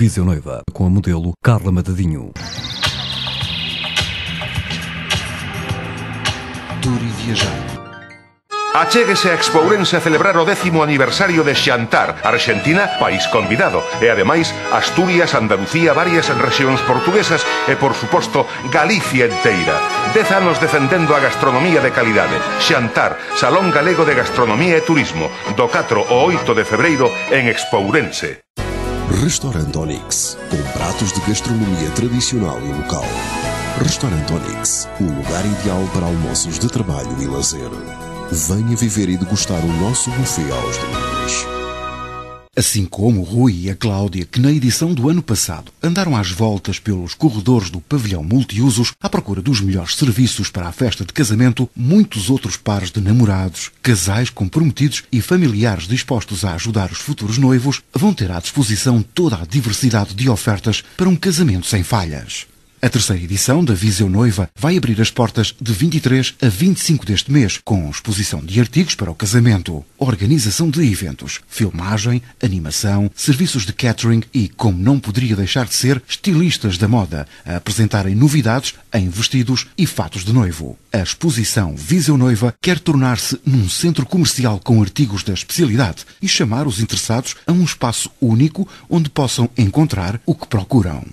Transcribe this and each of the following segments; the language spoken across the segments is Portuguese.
Viseu Noiva, com a modelo Carla Matadinho. Tour e viajar. Achéguese a Expo Ourense a celebrar o décimo aniversario de Xantar, Argentina, país convidado, e ademais Asturias, Andalucía, varias rexións portuguesas e, por suposto, Galicia enteira. Dez anos defendendo a gastronomía de calidade. Xantar, Salón Galego de Gastronomía e Turismo, do 4 ao 8 de febreiro en Expo Ourense. Restaurante Onyx, com pratos de gastronomia tradicional e local. Restaurante Onyx, o lugar ideal para almoços de trabalho e lazer. Venha viver e degustar o nosso buffet aos domingos. Assim como o Rui e a Cláudia, que na edição do ano passado andaram às voltas pelos corredores do pavilhão multiusos à procura dos melhores serviços para a festa de casamento, muitos outros pares de namorados, casais comprometidos e familiares dispostos a ajudar os futuros noivos vão ter à disposição toda a diversidade de ofertas para um casamento sem falhas. A terceira edição da Viseu Noiva vai abrir as portas de 23 a 25 deste mês, com exposição de artigos para o casamento, organização de eventos, filmagem, animação, serviços de catering e, como não poderia deixar de ser, estilistas da moda a apresentarem novidades em vestidos e fatos de noivo. A exposição Viseu Noiva quer tornar-se num centro comercial com artigos da especialidade e chamar os interessados a um espaço único onde possam encontrar o que procuram.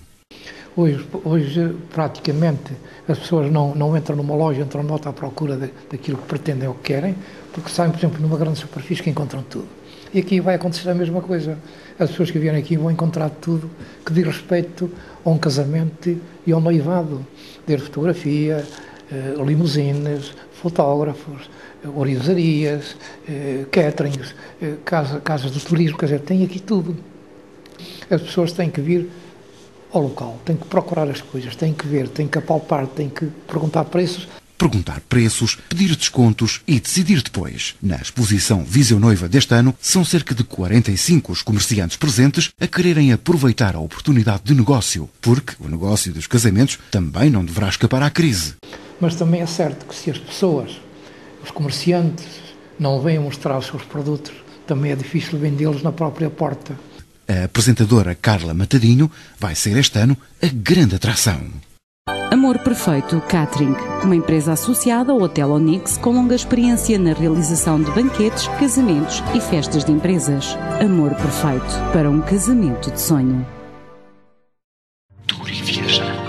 Hoje, hoje praticamente, as pessoas não, não entram numa loja, entram nota à procura de, daquilo que pretendem ou que querem, porque sabem, por exemplo, numa grande superfície que encontram tudo. E aqui vai acontecer a mesma coisa. As pessoas que vierem aqui vão encontrar tudo que diz respeito a um casamento e ao noivado, desde fotografia, eh, limusines, fotógrafos, eh, orivezarias, eh, caterings, eh, casa, casas de turismo, quer dizer, tem aqui tudo. As pessoas têm que vir ao local, tem que procurar as coisas, tem que ver, tem que apalpar, tem que perguntar preços. Perguntar preços, pedir descontos e decidir depois. Na exposição Viseu Noiva deste ano, são cerca de 45 os comerciantes presentes a quererem aproveitar a oportunidade de negócio, porque o negócio dos casamentos também não deverá escapar à crise. Mas também é certo que se as pessoas, os comerciantes, não vêm mostrar os seus produtos, também é difícil vendê-los na própria porta. A apresentadora Carla Matadinho vai ser este ano a grande atração. Amor Perfeito Catering, uma empresa associada ao Hotel Onix com longa experiência na realização de banquetes, casamentos e festas de empresas. Amor Perfeito para um casamento de sonho. Dure e viajar.